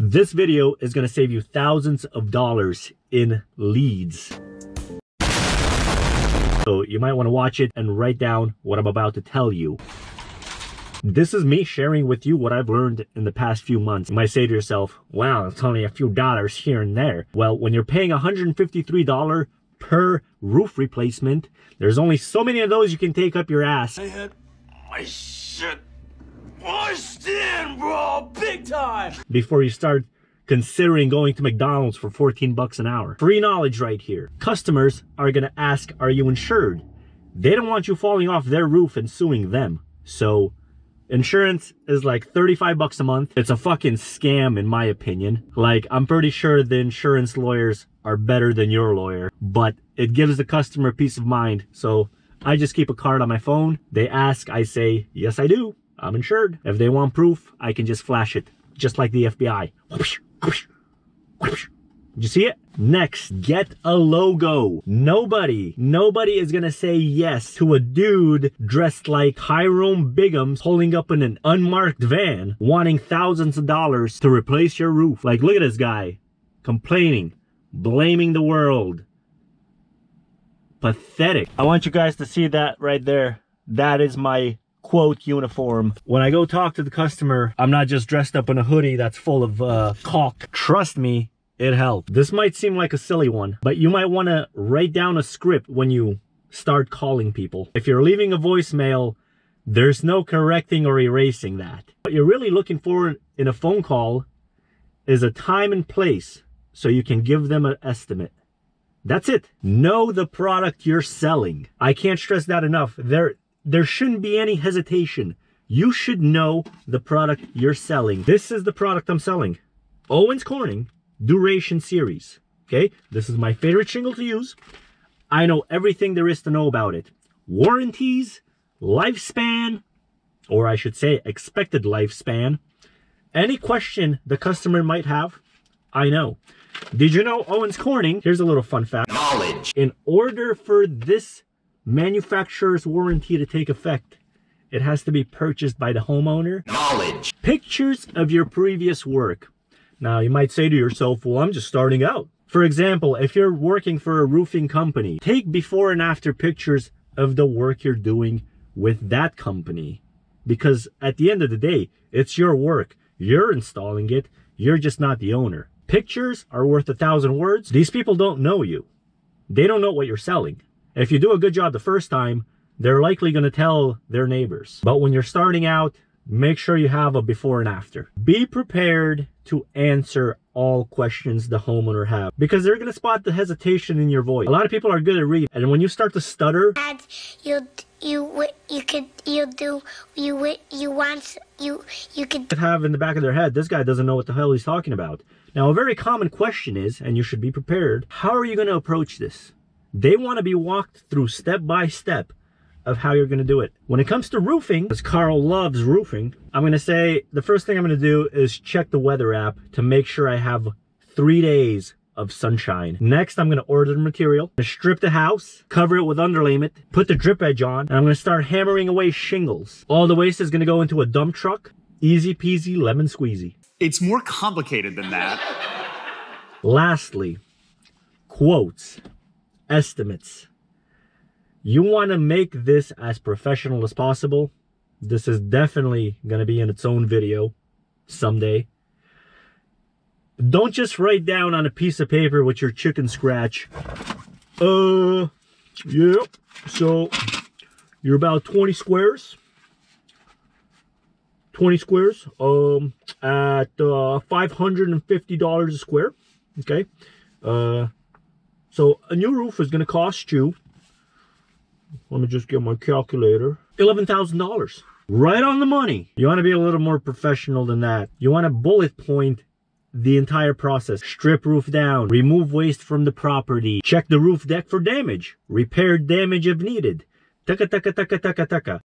This video is gonna save you thousands of dollars in leads. So you might wanna watch it and write down what I'm about to tell you. This is me sharing with you what I've learned in the past few months. You might say to yourself, wow, it's only a few dollars here and there. Well, when you're paying $153 per roof replacement, there's only so many of those you can take up your ass. I had my shit pushed in, bro, big time. before you start considering going to McDonald's for 14 bucks an hour. Free knowledge right here. Customers are gonna ask, are you insured? They don't want you falling off their roof and suing them. So insurance is like 35 bucks a month. It's a fucking scam in my opinion. Like I'm pretty sure the insurance lawyers are better than your lawyer, but it gives the customer peace of mind. So I just keep a card on my phone. They ask, I say, yes, I do. I'm insured. If they want proof, I can just flash it, just like the FBI. Did you see it? Next, get a logo. Nobody, nobody is gonna say yes to a dude dressed like Hiram Biggums pulling up in an unmarked van wanting thousands of dollars to replace your roof. Like, look at this guy complaining, blaming the world. Pathetic. I want you guys to see that right there. That is my quote uniform. When I go talk to the customer, I'm not just dressed up in a hoodie that's full of uh, caulk. Trust me, it helped. This might seem like a silly one, but you might want to write down a script when you start calling people. If you're leaving a voicemail, there's no correcting or erasing that. What you're really looking for in a phone call is a time and place so you can give them an estimate. That's it. Know the product you're selling. I can't stress that enough. There, there shouldn't be any hesitation. You should know the product you're selling. This is the product I'm selling. Owens Corning Duration Series. Okay, this is my favorite shingle to use. I know everything there is to know about it. Warranties, lifespan, or I should say expected lifespan. Any question the customer might have, I know. Did you know Owens Corning? Here's a little fun fact. Knowledge. In order for this manufacturer's warranty to take effect, it has to be purchased by the homeowner. Knowledge. Pictures of your previous work. Now, you might say to yourself, well, I'm just starting out. For example, if you're working for a roofing company, take before and after pictures of the work you're doing with that company. Because at the end of the day, it's your work. You're installing it. You're just not the owner. Pictures are worth a thousand words. These people don't know you. They don't know what you're selling. If you do a good job the first time, they're likely going to tell their neighbors. But when you're starting out, make sure you have a before and after. Be prepared to answer all questions the homeowner have because they're going to spot the hesitation in your voice. A lot of people are good at reading and when you start to stutter, you you you could you do you you want you you could have in the back of their head, this guy doesn't know what the hell he's talking about. Now, a very common question is, and you should be prepared, how are you going to approach this? They want to be walked through step by step of how you're going to do it. When it comes to roofing, because Carl loves roofing, I'm going to say the first thing I'm going to do is check the weather app to make sure I have three days of sunshine. Next, I'm going to order the material, strip the house, cover it with underlayment, put the drip edge on, and I'm going to start hammering away shingles. All the waste is going to go into a dump truck. Easy peasy, lemon squeezy. It's more complicated than that. Lastly, quotes, estimates. You want to make this as professional as possible. This is definitely going to be in its own video someday. Don't just write down on a piece of paper with your chicken scratch. Uh, yeah, so you're about 20 squares. 20 squares um at uh $550 a square okay uh so a new roof is going to cost you let me just get my calculator $11,000 right on the money. You want to be a little more professional than that. You want to bullet point the entire process. Strip roof down remove waste from the property check the roof deck for damage repair damage if needed. Taka taka taka taka taka